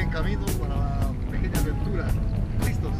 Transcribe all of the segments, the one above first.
en camino para la pequeña aventura. ¿Listos?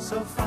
so far.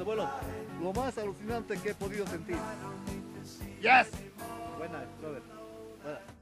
Abuelo. Lo más alucinante que he podido sentir. Yes. Buena, brother. Buena.